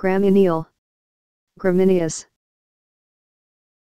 Gramineal. Gramineous.